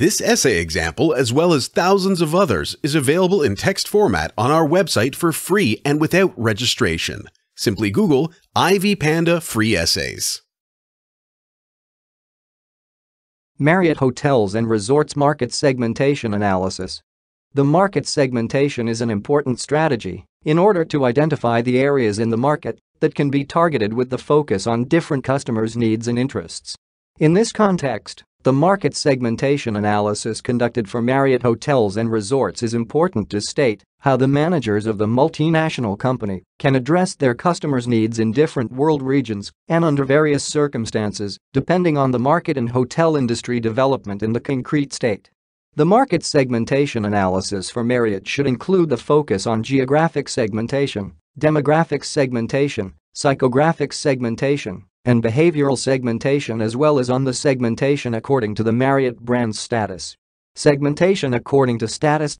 This essay example, as well as thousands of others, is available in text format on our website for free and without registration. Simply Google IvyPanda Free Essays. Marriott Hotels and Resorts Market Segmentation Analysis. The market segmentation is an important strategy in order to identify the areas in the market that can be targeted with the focus on different customers' needs and interests. In this context, the market segmentation analysis conducted for Marriott Hotels and Resorts is important to state how the managers of the multinational company can address their customers' needs in different world regions and under various circumstances, depending on the market and hotel industry development in the concrete state. The market segmentation analysis for Marriott should include the focus on geographic segmentation, demographic segmentation, psychographic segmentation, and behavioral segmentation as well as on the segmentation according to the Marriott brand's status. Segmentation according to status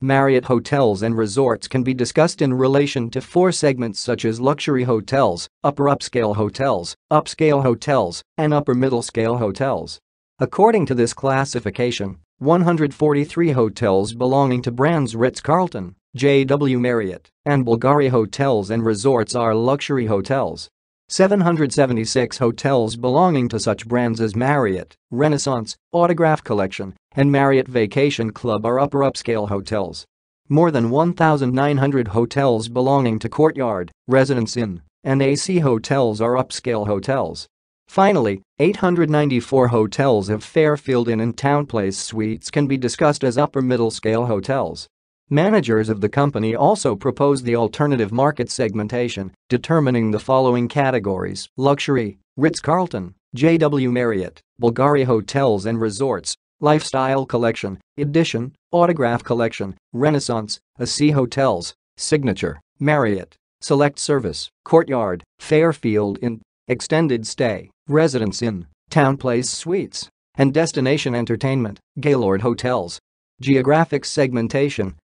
Marriott hotels and resorts can be discussed in relation to four segments such as luxury hotels, upper upscale hotels, upscale hotels, and upper middle scale hotels. According to this classification, 143 hotels belonging to brands Ritz-Carlton, JW Marriott, and Bulgari Hotels and Resorts are luxury hotels. 776 hotels belonging to such brands as Marriott, Renaissance, Autograph Collection, and Marriott Vacation Club are upper upscale hotels. More than 1,900 hotels belonging to Courtyard, Residence Inn, and AC hotels are upscale hotels. Finally, 894 hotels of Fairfield Inn and TownePlace Suites can be discussed as upper middle scale hotels. Managers of the company also proposed the alternative market segmentation, determining the following categories luxury, Ritz-Carlton, JW Marriott, Bulgari Hotels and Resorts, Lifestyle Collection, Edition, Autograph Collection, Renaissance, AC Hotels, Signature, Marriott, Select Service, Courtyard, Fairfield Inn, Extended Stay, Residence Inn, TownePlace Suites, and Destination Entertainment, Gaylord Hotels. Geographic segmentation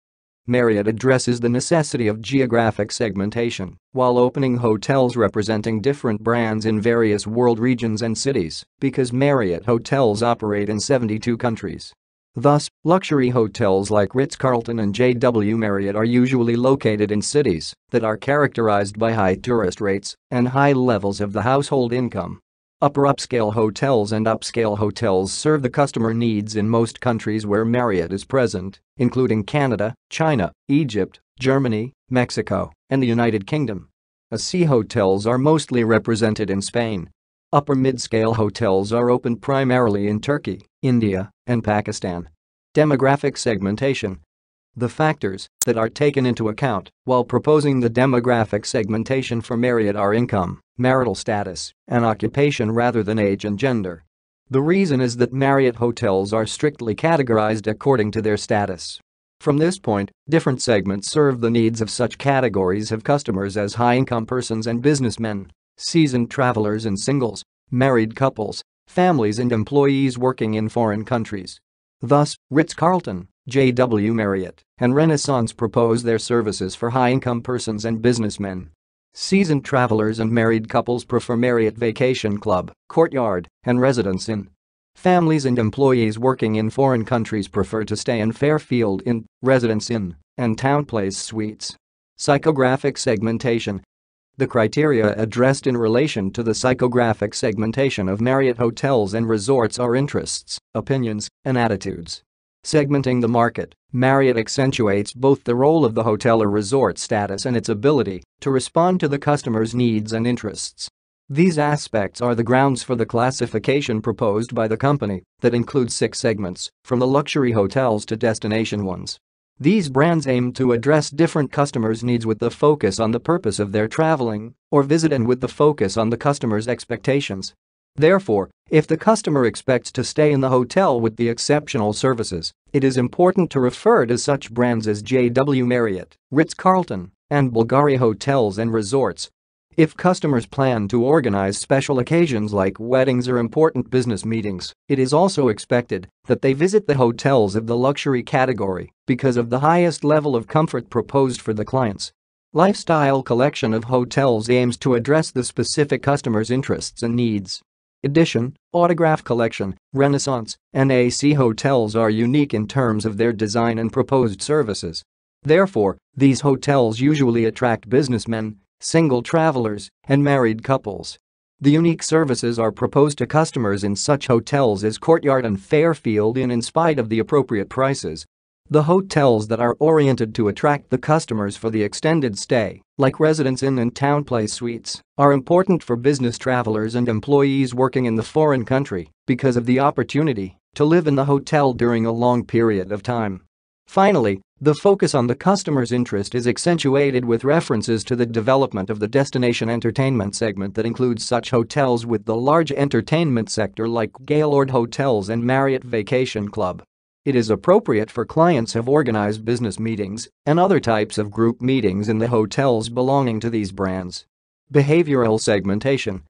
Marriott addresses the necessity of geographic segmentation while opening hotels representing different brands in various world regions and cities because Marriott hotels operate in 72 countries. Thus, luxury hotels like Ritz-Carlton and JW Marriott are usually located in cities that are characterized by high tourist rates and high levels of the household income. Upper upscale hotels and upscale hotels serve the customer needs in most countries where Marriott is present, including Canada, China, Egypt, Germany, Mexico, and the United Kingdom. AC hotels are mostly represented in Spain. Upper mid-scale hotels are open primarily in Turkey, India, and Pakistan. Demographic segmentation the factors that are taken into account while proposing the demographic segmentation for Marriott are income, marital status, and occupation rather than age and gender. The reason is that Marriott hotels are strictly categorized according to their status. From this point, different segments serve the needs of such categories of customers as high-income persons and businessmen, seasoned travelers and singles, married couples, families and employees working in foreign countries. Thus, Ritz-Carlton, JW Marriott, and Renaissance propose their services for high-income persons and businessmen. Seasoned travelers and married couples prefer Marriott Vacation Club, Courtyard, and Residence Inn. Families and employees working in foreign countries prefer to stay in Fairfield Inn, Residence Inn, and TownePlace Suites. Psychographic segmentation the criteria addressed in relation to the psychographic segmentation of Marriott hotels and resorts are interests, opinions, and attitudes. Segmenting the market, Marriott accentuates both the role of the hotel or resort status and its ability to respond to the customer's needs and interests. These aspects are the grounds for the classification proposed by the company that includes six segments, from the luxury hotels to destination ones. These brands aim to address different customers' needs with the focus on the purpose of their traveling or visit and with the focus on the customer's expectations. Therefore, if the customer expects to stay in the hotel with the exceptional services, it is important to refer to such brands as JW Marriott, Ritz-Carlton, and Bulgari Hotels and Resorts if customers plan to organize special occasions like weddings or important business meetings, it is also expected that they visit the hotels of the luxury category because of the highest level of comfort proposed for the clients. Lifestyle collection of hotels aims to address the specific customer's interests and needs. Edition, Autograph Collection, Renaissance, and AC hotels are unique in terms of their design and proposed services. Therefore, these hotels usually attract businessmen, single travelers, and married couples. The unique services are proposed to customers in such hotels as Courtyard and Fairfield Inn in spite of the appropriate prices. The hotels that are oriented to attract the customers for the extended stay, like Residence Inn and TownePlace Suites, are important for business travelers and employees working in the foreign country because of the opportunity to live in the hotel during a long period of time. Finally, the focus on the customer's interest is accentuated with references to the development of the destination entertainment segment that includes such hotels with the large entertainment sector like Gaylord Hotels and Marriott Vacation Club. It is appropriate for clients have organized business meetings and other types of group meetings in the hotels belonging to these brands. Behavioral segmentation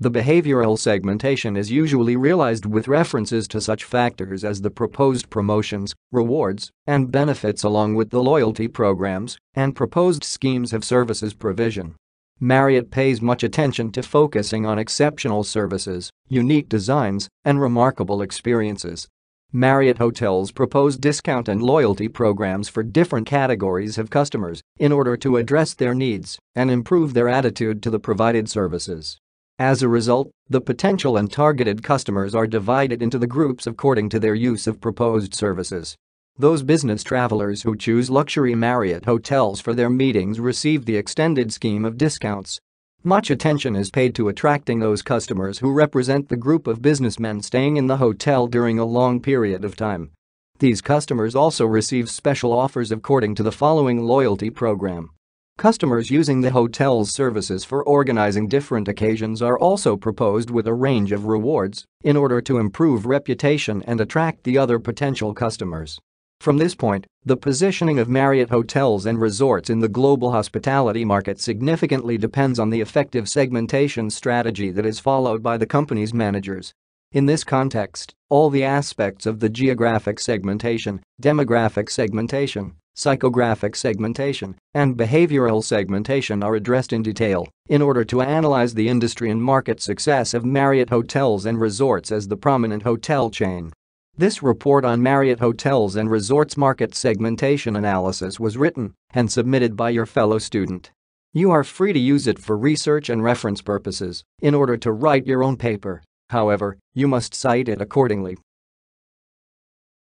the behavioral segmentation is usually realized with references to such factors as the proposed promotions, rewards, and benefits along with the loyalty programs and proposed schemes of services provision. Marriott pays much attention to focusing on exceptional services, unique designs, and remarkable experiences. Marriott Hotels propose discount and loyalty programs for different categories of customers in order to address their needs and improve their attitude to the provided services. As a result, the potential and targeted customers are divided into the groups according to their use of proposed services. Those business travelers who choose luxury Marriott hotels for their meetings receive the extended scheme of discounts. Much attention is paid to attracting those customers who represent the group of businessmen staying in the hotel during a long period of time. These customers also receive special offers according to the following loyalty program. Customers using the hotel's services for organizing different occasions are also proposed with a range of rewards in order to improve reputation and attract the other potential customers. From this point, the positioning of Marriott hotels and resorts in the global hospitality market significantly depends on the effective segmentation strategy that is followed by the company's managers. In this context, all the aspects of the geographic segmentation, demographic segmentation, psychographic segmentation, and behavioral segmentation are addressed in detail in order to analyze the industry and market success of Marriott Hotels and Resorts as the prominent hotel chain. This report on Marriott Hotels and Resorts market segmentation analysis was written and submitted by your fellow student. You are free to use it for research and reference purposes in order to write your own paper. However, you must cite it accordingly